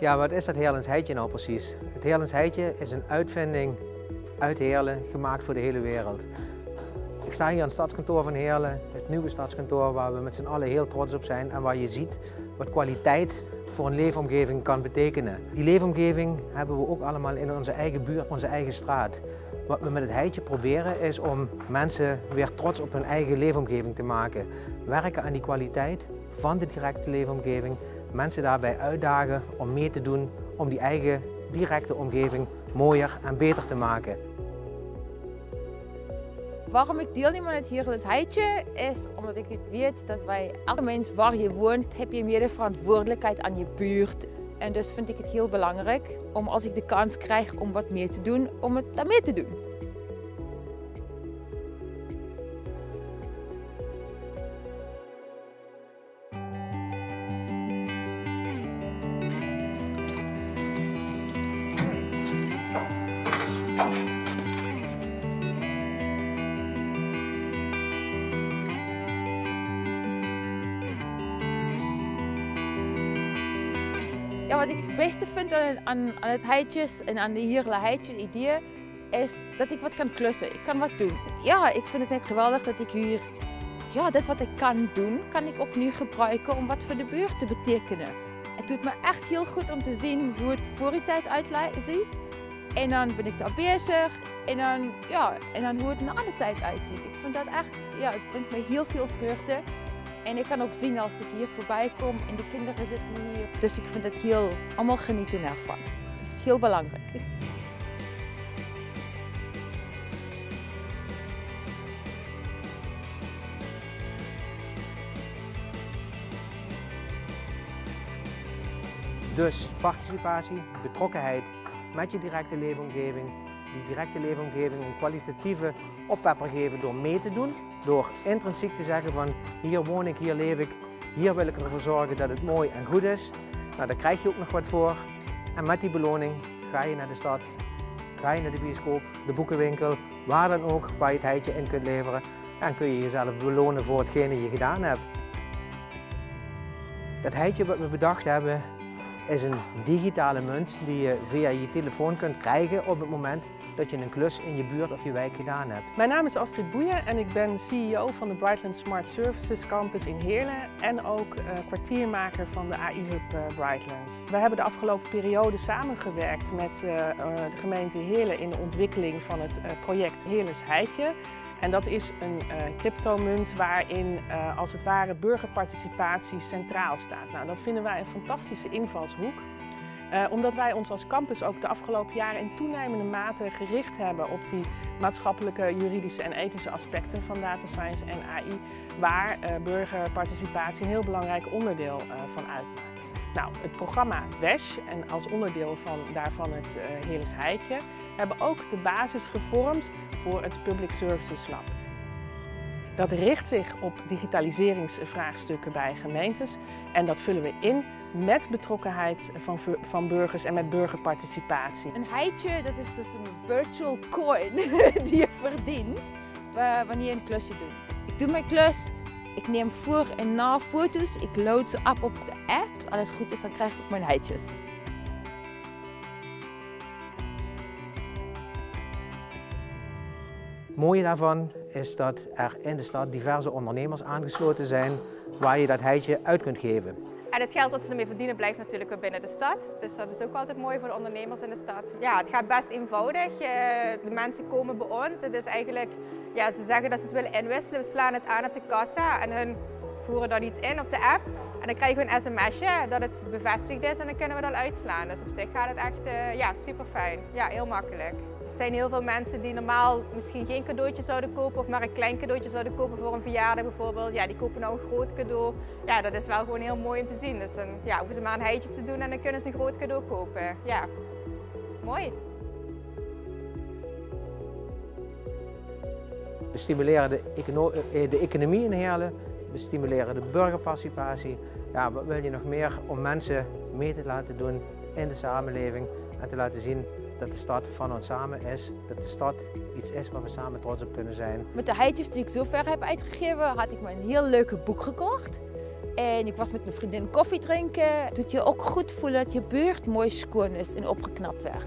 Ja, wat is dat Heerlens Heitje nou precies? Het Heerlens Heitje is een uitvinding uit Heerlen, gemaakt voor de hele wereld. Ik sta hier aan het stadskantoor van Heerlen, het nieuwe stadskantoor waar we met z'n allen heel trots op zijn en waar je ziet wat kwaliteit voor een leefomgeving kan betekenen. Die leefomgeving hebben we ook allemaal in onze eigen buurt, onze eigen straat. Wat we met het heitje proberen is om mensen weer trots op hun eigen leefomgeving te maken. Werken aan die kwaliteit van de directe leefomgeving. Mensen daarbij uitdagen om mee te doen om die eigen directe omgeving mooier en beter te maken. Waarom ik deelneem aan het Heerles Heitje is omdat ik het weet dat wij, elke mens waar je woont, heb je meer de verantwoordelijkheid aan je buurt. En dus vind ik het heel belangrijk om als ik de kans krijg om wat meer te doen, om het daarmee te doen. Wat ik het beste vind aan, aan, aan het heitjes en aan de Hierle heitjes idee is dat ik wat kan klussen. Ik kan wat doen. Ja, ik vind het net geweldig dat ik hier, ja, dat wat ik kan doen, kan ik ook nu gebruiken om wat voor de buurt te betekenen. Het doet me echt heel goed om te zien hoe het voor die tijd uitziet. En dan ben ik daar bezig en dan, ja, en dan hoe het na de tijd uitziet. Ik vind dat echt, ja, het brengt me heel veel vreugde. En ik kan ook zien als ik hier voorbij kom en de kinderen zitten hier. Dus ik vind het heel, allemaal genieten ervan. Het is heel belangrijk. Dus participatie, betrokkenheid met je directe leefomgeving. Die directe leefomgeving een kwalitatieve oppepper geven door mee te doen. Door intrinsiek te zeggen van hier woon ik, hier leef ik, hier wil ik ervoor zorgen dat het mooi en goed is. Nou, daar krijg je ook nog wat voor. En met die beloning ga je naar de stad, ga je naar de bioscoop, de boekenwinkel, waar dan ook, waar je het heitje in kunt leveren. En kun je jezelf belonen voor hetgene je gedaan hebt. Dat heitje wat we bedacht hebben, is een digitale munt die je via je telefoon kunt krijgen op het moment dat je een klus in je buurt of je wijk gedaan hebt. Mijn naam is Astrid Boeien en ik ben CEO van de Brightland Smart Services Campus in Heerlen en ook uh, kwartiermaker van de AI Hub uh, Brightlands. We hebben de afgelopen periode samengewerkt met uh, de gemeente Heerlen in de ontwikkeling van het project Heerlens Heitje. En dat is een uh, cryptomunt waarin uh, als het ware burgerparticipatie centraal staat. Nou, dat vinden wij een fantastische invalshoek. Uh, omdat wij ons als campus ook de afgelopen jaren in toenemende mate gericht hebben op die maatschappelijke, juridische en ethische aspecten van data science en AI, waar burgerparticipatie een heel belangrijk onderdeel van uitmaakt. Nou, het programma WESH en als onderdeel van daarvan het Heerles Heitje hebben ook de basis gevormd voor het Public Services Lab. Dat richt zich op digitaliseringsvraagstukken bij gemeentes en dat vullen we in met betrokkenheid van, van burgers en met burgerparticipatie. Een heitje, dat is dus een virtual coin die je verdient wanneer je een klusje doet. Ik doe mijn klus, ik neem voor en na foto's, ik load ze op op de app. Als alles goed is, dan krijg ik ook mijn heitjes. Mooie daarvan is dat er in de stad diverse ondernemers aangesloten zijn waar je dat heitje uit kunt geven. En het geld dat ze ermee verdienen blijft natuurlijk weer binnen de stad. Dus dat is ook altijd mooi voor de ondernemers in de stad. Ja, het gaat best eenvoudig. De mensen komen bij ons. Het is eigenlijk, ja, ze zeggen dat ze het willen inwisselen. We slaan het aan op de kassa en hun voeren dan iets in op de app. En dan krijgen we een sms'je dat het bevestigd is en dan kunnen we dat uitslaan. Dus op zich gaat het echt uh, ja, super fijn. Ja, heel makkelijk. Er zijn heel veel mensen die normaal misschien geen cadeautje zouden kopen of maar een klein cadeautje zouden kopen voor een verjaardag bijvoorbeeld. Ja, die kopen nou een groot cadeau. Ja, dat is wel gewoon heel mooi om te zien. Dus dan ja, hoeven ze maar een heitje te doen en dan kunnen ze een groot cadeau kopen. Ja, mooi. We stimuleren de, de economie in Heerlen, we stimuleren de burgerparticipatie. Ja, wat wil je nog meer om mensen mee te laten doen in de samenleving en te laten zien dat de stad van ons samen is. Dat de stad iets is waar we samen trots op kunnen zijn. Met de heitjes die ik zover heb uitgegeven had ik me een heel leuke boek gekocht. En ik was met een vriendin koffie drinken. Doet je ook goed voelen dat je buurt mooi schoon is en opgeknapt werd.